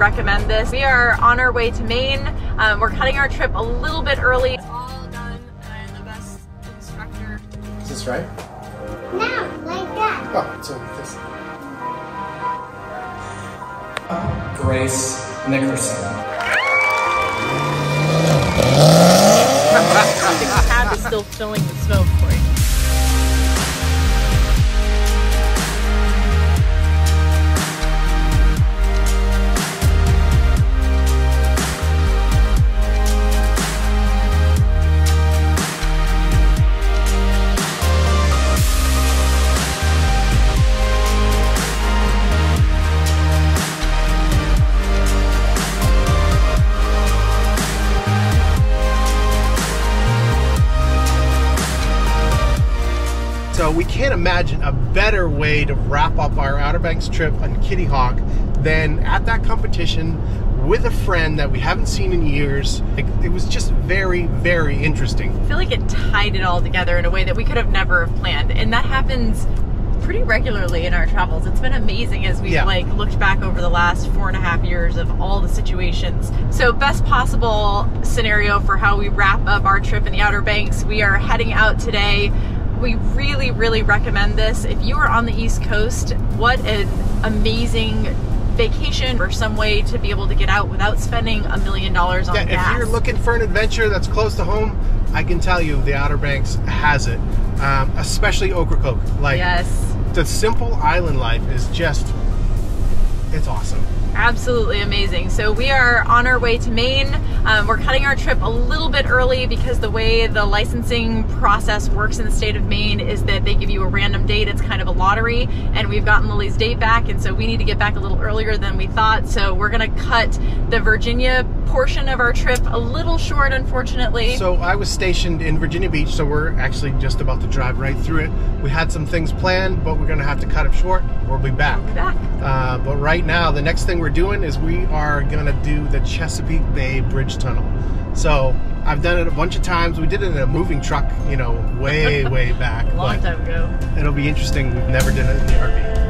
recommend this. We are on our way to Maine. Um, we're cutting our trip a little bit early. It's all done and I am the best instructor. Is this right? No, like that. Oh, so this. Grace Nickerson. the cab is still filling with smoke for you. So we can't imagine a better way to wrap up our Outer Banks trip on Kitty Hawk than at that competition with a friend that we haven't seen in years. It, it was just very, very interesting. I feel like it tied it all together in a way that we could have never have planned. And that happens pretty regularly in our travels. It's been amazing as we've Yeah. like looked back over the last four and a half years of all the situations. So best possible scenario for how we wrap up our trip in the Outer Banks. We are heading out today. We really, really recommend this. If you are on the East Coast, what an amazing vacation or some way to be able to get out without spending a million dollars on Yeah, gas. if you're looking for an adventure that's close to home, I can tell you the Outer Banks has it, um, especially Ocracoke. Like yes. the simple island life is just, it's awesome. Absolutely amazing. So we are on our way to Maine. Um, we're cutting our trip a little bit early because the way the licensing process works in the state of Maine is that they give you a random date. It's kind of a lottery, and we've gotten Lily's date back, and so we need to get back a little earlier than we thought. So we're gonna cut the Virginia portion of our trip a little short, unfortunately. So I was stationed in Virginia Beach, so we're actually just about to drive right through it. We had some things planned, but we're gonna have to cut it short. We'll be back. back. Uh, but right now, the next thing we're doing is we are gonna do the Chesapeake Bay Bridge Tunnel. So I've done it a bunch of times. We did it in a moving truck, you know, way, way back. A long time ago. It'll be interesting. We've never done it in the RV.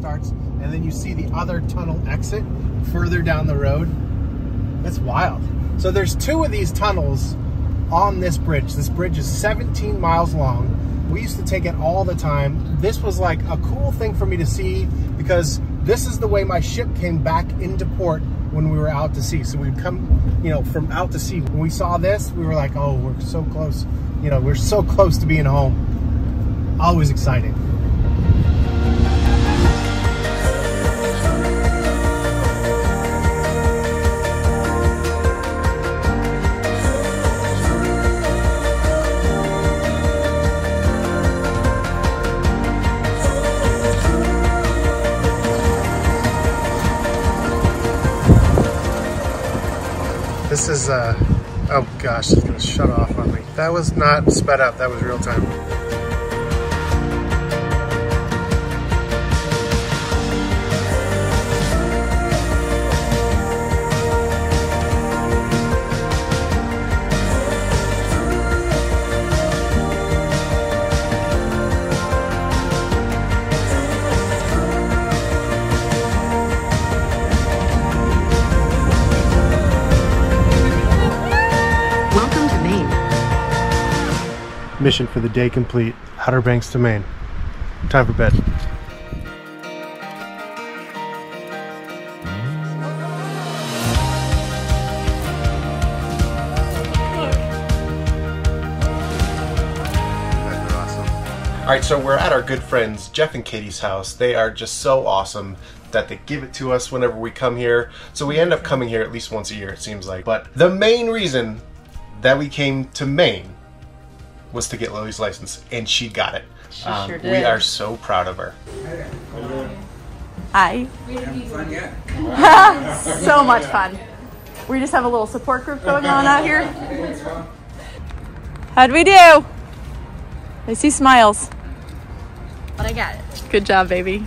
Starts and then you see the other tunnel exit further down the road. That's wild. So there's two of these tunnels on this bridge. This bridge is 17 miles long. We used to take it all the time. This was like a cool thing for me to see because this is the way my ship came back into port when we were out to sea. So we'd come, you know, from out to sea. When we saw this, we were like, oh, we're so close. You know, we're so close to being home always exciting. Uh, oh gosh, it's gonna shut off on me. That was not sped up, that was real time. Mission for the day complete. Outer Banks to Maine. Time for bed. Awesome. right, so we're at our good friends Jeff and Katie's house. They are just so awesome that they give it to us whenever we come here. So we end up coming here at least once a year, it seems like. But the main reason that we came to Maine was to get Lily's license, and she got it. Um, She sure We are so proud of her. Hi. Fun yet? so much fun. We just have a little support group going on out here. How'd we do? I see smiles. But I got it. Good job, baby.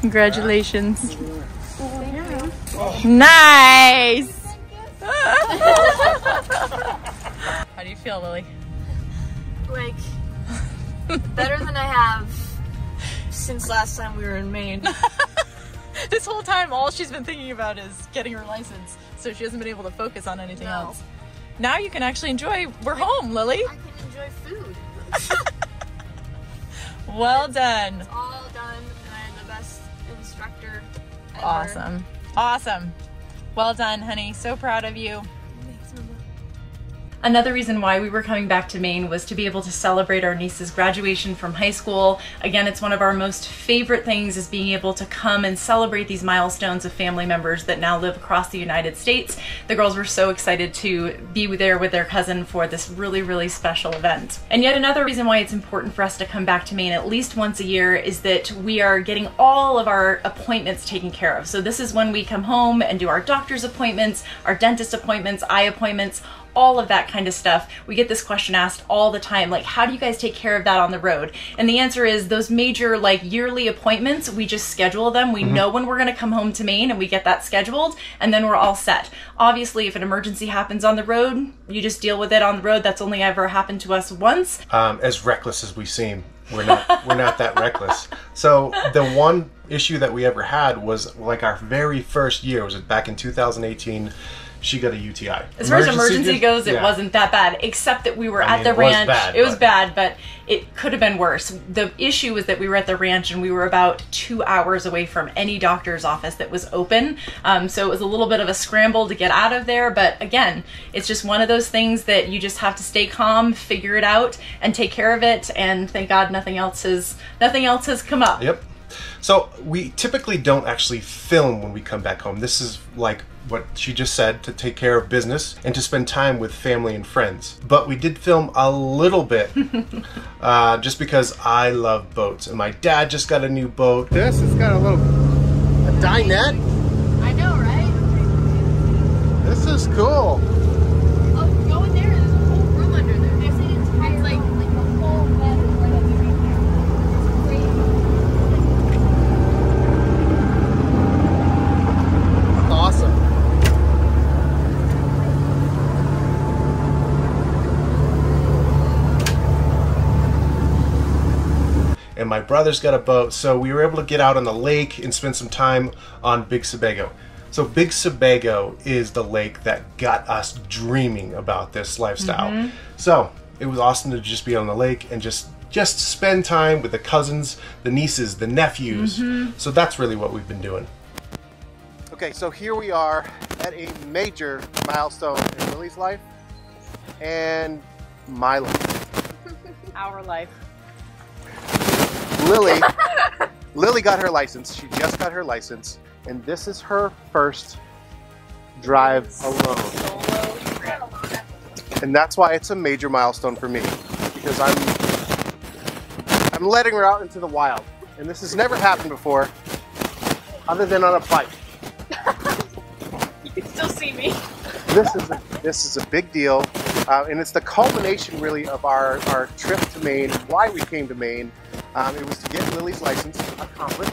Congratulations. Nice. How do you feel, Lily? Like better than I have since last time we were in Maine. This whole time, all she's been thinking about is getting her license, so she hasn't been able to focus on anything No. else. Now you can actually enjoy. We're home, Lily. I can enjoy food. Well done. All done, and I had the best instructor ever. Awesome. Awesome. Well done, honey. So proud of you. Another reason why we were coming back to Maine was to be able to celebrate our niece's graduation from high school. Again, it's one of our most favorite things is being able to come and celebrate these milestones of family members that now live across the United States. The girls were so excited to be there with their cousin for this really, really special event. And yet another reason why it's important for us to come back to Maine at least once a year is that we are getting all of our appointments taken care of. So this is when we come home and do our doctor's appointments, our dentist appointments, eye appointments, all of that kind of stuff. We get this question asked all the time like, how do you guys take care of that on the road? And the answer is those major, like, yearly appointments, we just schedule them. We know when we're going to come home to Maine and we get that scheduled, and then we're all set. Obviously, if an emergency happens on the road, you just deal with it on the road. That's only ever happened to us once. um, as reckless as we seem. We're not. we're not that reckless. So the one issue that we ever had was like our very first year was it back in 2018. She got a UTI. As far as emergency goes, it yeah. wasn't that bad, except that we were I at mean, the it was ranch. bad, it was but- bad, but it could have been worse. The issue was that we were at the ranch and we were about two hours away from any doctor's office that was open. Um, so it was a little bit of a scramble to get out of there. But again, it's just one of those things that you just have to stay calm, figure it out, and take care of it. And thank God nothing else has nothing else has come up. Yep. So we typically don't actually film when we come back home. This is like what she just said to take care of business and to spend time with family and friends. But we did film a little bit uh, just because I love boats and my dad just got a new boat. This has got a little a dinette. I know, right? This is cool. Oh, go in there. There's a whole room under there. There's an entire like, like a whole bed right underneath there. Awesome. And my brother's got a boat, so we were able to get out on the lake and spend some time on Big Sebago. So Big Sebago is the lake that got us dreaming about this lifestyle. Mm-hmm. So it was awesome to just be on the lake and just just spend time with the cousins, the nieces, the nephews. Mm-hmm. So that's really what we've been doing. Okay, so here we are at a major milestone in Lily's life and my life. Our life. Lily, Lily got her license. She just got her license, and this is her first drive alone. And that's why it's a major milestone for me because I'm I'm letting her out into the wild, and this has never happened before, other than on a bike. you can still see me. this is a, this is a big deal, uh, and it's the culmination really of our, our trip to Maine. Why we came to Maine, um, it was to get Lily's license accomplished.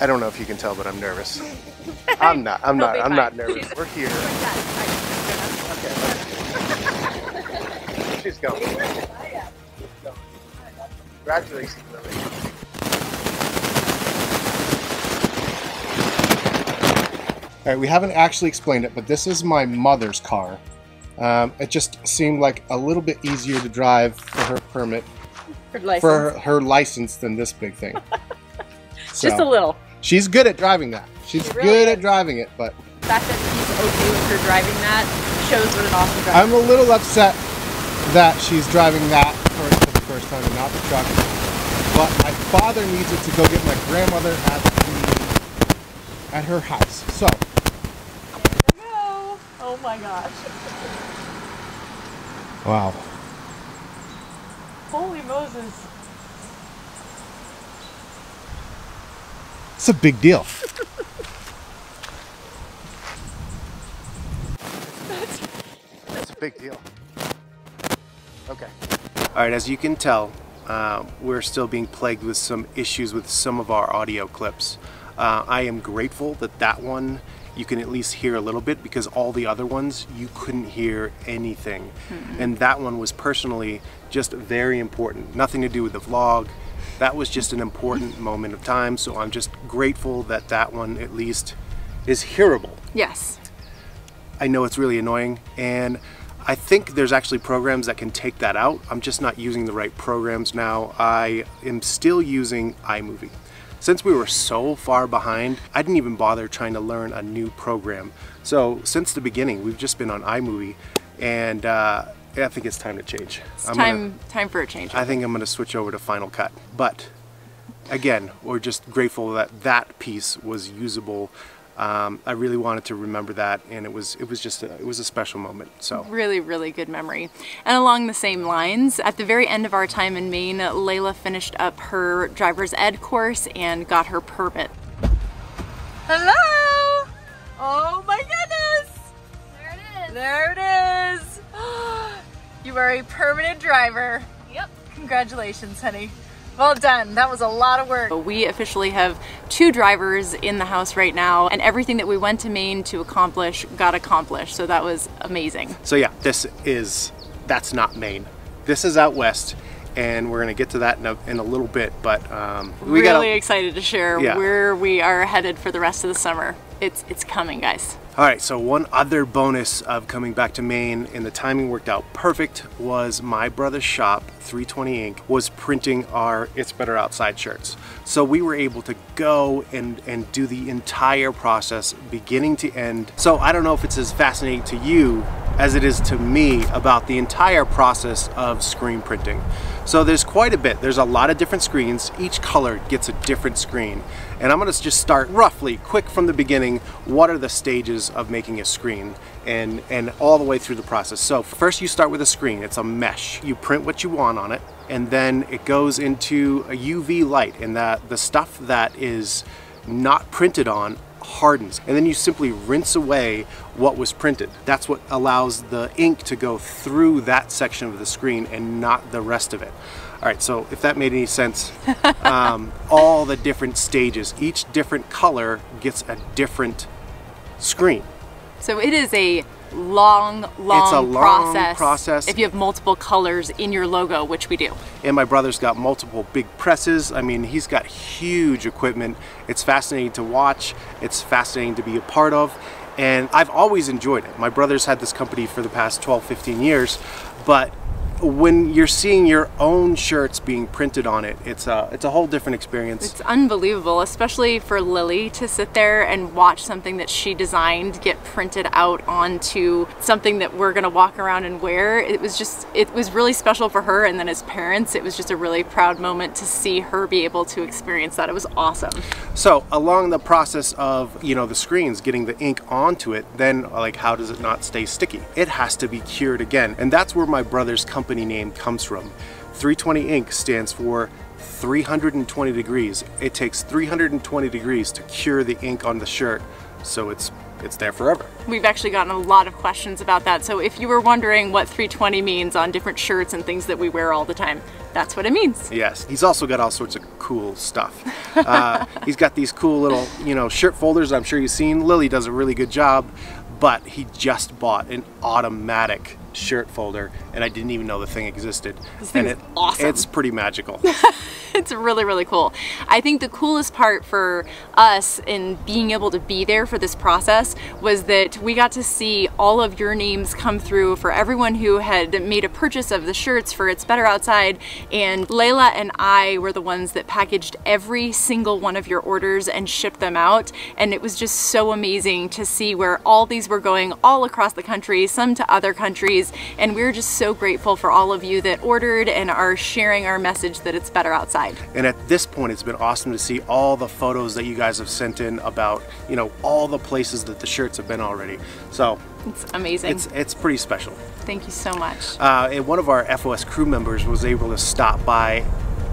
I don't know if you can tell, but I'm nervous. I'm not. I'm not. I'm not fine. nervous. We're here. Okay. She's going. Congratulations, Lily. All right, we haven't actually explained it, but this is my mother's car. Um, it just seemed like a little bit easier to drive for her permit, License. for her, her license than this big thing. Just a little. She's good at driving that. She's She really good is. at driving it, but The fact that he's okay with her driving that shows what an awesome driver. I'm a little upset that she's driving that for, the first time and not the truck. But my father needs it to go get my grandmother at the at her house. So No. Oh my gosh. wow. Holy Moses. It's a big deal. That's a big deal. Okay. All right, as you can tell, uh, we're still being plagued with some issues with some of our audio clips. Uh, I am grateful that that one you can at least hear a little bit because all the other ones you couldn't hear anything. Mm-hmm. And that one was personally just very important. Nothing to do with the vlog. That was just an important moment of time. So I'm just grateful that that one at least is hearable. Yes. I know it's really annoying and I think there's actually programs that can take that out. I'm just not using the right programs now. I am still using iMovie. Since we were so far behind, I didn't even bother trying to learn a new program. So since the beginning, we've just been on iMovie and uh, I think it's time to change. It's I'm time gonna- time for a change. I think I'm going to switch over to Final Cut. But again, we're just grateful that that piece was usable. Um, I really wanted to remember that, and it was it was just a, it was a special moment. So Really, really good memory. And along the same lines, at the very end of our time in Maine, Layla finished up her driver's ed course and got her permit. Hello! Oh my goodness! There it is. There it is! You are a permanent driver. Yep. Congratulations, honey. Well done. That was a lot of work. We officially have two drivers in the house right now, and everything that we went to Maine to accomplish got accomplished. So that was amazing. so yeah, this is that's not Maine. This is out west, and we're gonna get to that in a, in a little bit. But um, we really got excited to share Yeah. where we are headed for the rest of the summer. It's it's coming, guys. All right, so one other bonus of coming back to Maine and the timing worked out perfect was my brother's shop, 320 Ink, was printing our It's Better Outside shirts. So we were able to go and, and do the entire process beginning to end. So I don't know if it's as fascinating to you as it is to me about the entire process of screen printing. So there's quite a bit. There's a lot of different screens. Each color gets a different screen. And I'm gonna just start roughly, quick from the beginning, what are the stages of making a screen and, and all the way through the process. So first you start with a screen, it's a mesh. You print what you want on it and then it goes into a UV light and that the stuff that is not printed on hardens and then you simply rinse away what was printed. That's what allows the ink to go through that section of the screen and not the rest of it. All right, so if that made any sense, um, all the different stages, each different color gets a different screen. So it is a long, long, It's a long process, process. If you have multiple colors in your logo, which we do. And my brother's got multiple big presses. I mean, he's got huge equipment. It's fascinating to watch. It's fascinating to be a part of. And I've always enjoyed it. My brother's had this company for the past 12, 15 years, but when you're seeing your own shirts being printed on it, it's a, it's a whole different experience. It's unbelievable, especially for Lily to sit there and watch something that she designed get printed out onto something that we're gonna walk around and wear. It was just, it was really special for her. And then as parents, it was just a really proud moment to see her be able to experience that. It was awesome. So along the process of, you know, the screens getting the ink onto it, then like how does it not stay sticky? It has to be cured again. And that's where my brother's company name comes from. 320 ink stands for 320 degrees. It takes 320 degrees to cure the ink on the shirt. So it's it's there forever. We've actually gotten a lot of questions about that. So if you were wondering what 320 means on different shirts and things that we wear all the time, that's what it means. Yes, he's also got all sorts of cool stuff. Uh, he's got these cool little, you know, shirt folders. I'm sure you've seen. Lily does a really good job, but he just bought an automatic shirt folder, and I didn't even know the thing existed. This and awesome. It's pretty magical. it's really really cool i think the coolest part for us in being able to be there for this process was that we got to see all of your names come through for everyone who had made a purchase of the shirts for it's better outside and layla and i were the ones that packaged every single one of your orders and shipped them out and it was just so amazing to see where all these were going all across the country some to other countries days. And we're just so grateful for all of you that ordered and are sharing our message that it's better outside. And at this point, it's been awesome to see all the photos that you guys have sent in about, you know, all the places that the shirts have been already. So It's amazing. it's it's pretty special. Thank you so much. Uh, and one of our FOS crew members was able to stop by,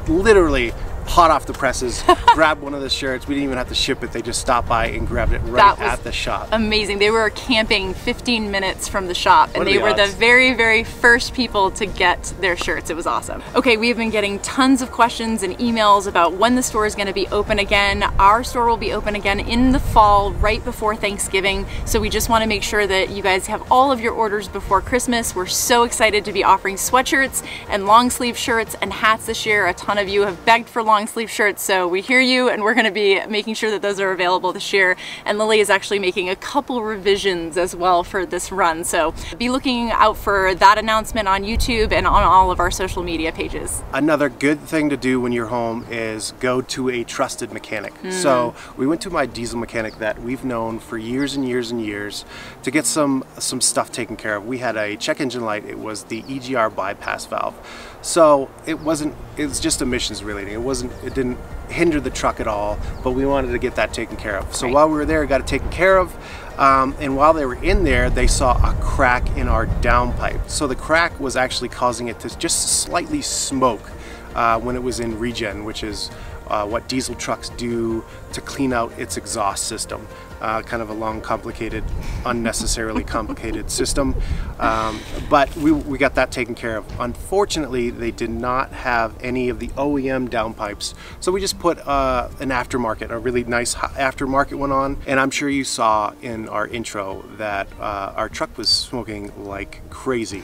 literally hot off the presses, grabbed one of the shirts. We didn't even have to ship it. They just stopped by and grabbed it right at the shop. Amazing. They were camping 15 minutes from the shop and they the were the very, very first people to get their shirts. It was awesome. Okay, we've been getting tons of questions and emails about when the store is going to be open again. Our store will be open again in the fall, right before Thanksgiving. So we just want to make sure that you guys have all of your orders before Christmas. We're so excited to be offering sweatshirts and long sleeve shirts and hats this year. A ton of you have begged for long sleeve shirts, so we hear you and we're going to be making sure that those are available this year. And Lily is actually making a couple revisions as well for this run. So be looking out for that announcement on YouTube and on all of our social media pages. Another good thing to do when you're home is go to a trusted mechanic. So hmm. we went to my diesel mechanic that we've known for years and years and years to get some some stuff taken care of. We had a check engine light. It was the EGR bypass valve. So it wasn't. It was just emissions related. It wasn't. It didn't hinder the truck at all. But we wanted to get that taken care of. So Right. while we were there, got it taken care of. Um, and while they were in there, they saw a crack in our downpipe. So the crack was actually causing it to just slightly smoke uh, when it was in regen, which is uh, what diesel trucks do to clean out its exhaust system. Uh, kind of a long, complicated, unnecessarily complicated system. Um, but we, we got that taken care of. Unfortunately, they did not have any of the OEM downpipes. So we just put uh, an aftermarket, a really nice aftermarket one on. And I'm sure you saw in our intro that uh, our truck was smoking like crazy.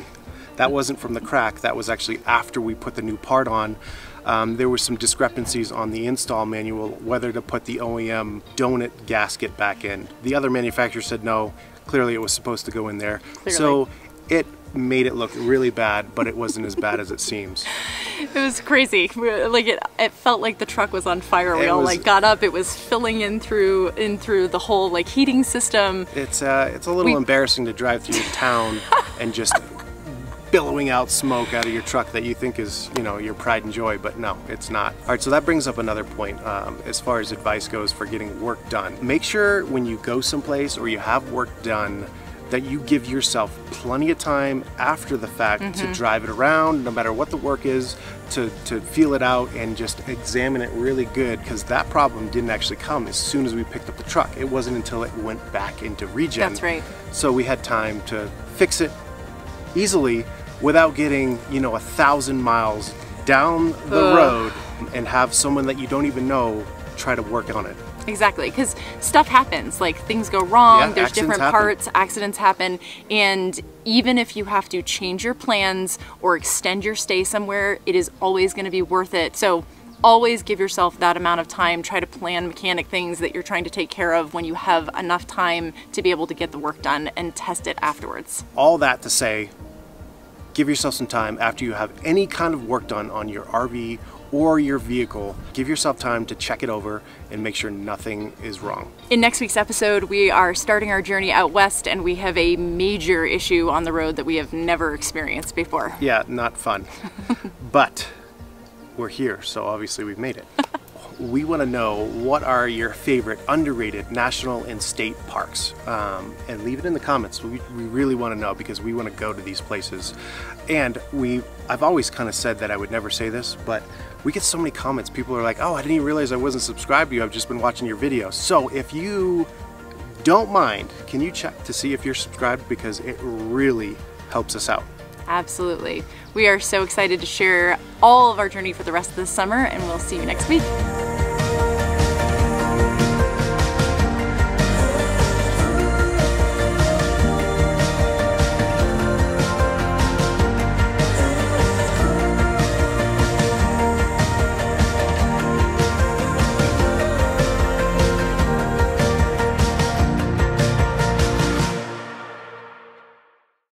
That wasn't from the crack, that was actually after we put the new part on. Um, there were some discrepancies on the install manual whether to put the OEM donut gasket back in. The other manufacturer said no, clearly it was supposed to go in there. So it made it look really bad, but it wasn't as bad as it seems. It was crazy. Like it, it felt like the truck was on fire. We It all was- like got up. It was filling in through in through the whole like heating system. It's uh, it's a little We- embarrassing to drive through town and just billowing out smoke out of your truck that you think is, you know, your pride and joy, but no, it's not. All right, so that brings up another point um, as far as advice goes for getting work done. Make sure when you go someplace or you have work done that you give yourself plenty of time after the fact to drive it around, no matter what the work is, to, to feel it out and just examine it really good because that problem didn't actually come as soon as we picked up the truck. It wasn't until it went back into regen. That's right. So we had time to fix it easily without getting, you know, a thousand miles down the Ugh. road and have someone that you don't even know try to work on it. Exactly, because stuff happens. Like things go wrong. Yeah, there's different happen. parts. Accidents happen, and even if you have to change your plans or extend your stay somewhere, it is always going to be worth it. So. Always give yourself that amount of time. Try to plan mechanic things that you're trying to take care of when you have enough time to be able to get the work done and test it afterwards. All that to say, give yourself some time after you have any kind of work done on your RV or your vehicle. Give yourself time to check it over and make sure nothing is wrong. In next week's episode, we are starting our journey out west and we have a major issue on the road that we have never experienced before. Yeah, not fun. but we're here, so obviously we've made it. we want to know what are your favorite underrated national and state parks. Um, and leave it in the comments. We, we really want to know because we want to go to these places. And we i've always kind of said that i would never say this but we get so many comments. People are like oh i didn't even realize i wasn't subscribed to you. I've just been watching your videos so if you don't mind can you check to see if you're subscribed? Because it really helps us out. Absolutely. We are so excited to share all of our journey for the rest of the summer, and we'll see you next week.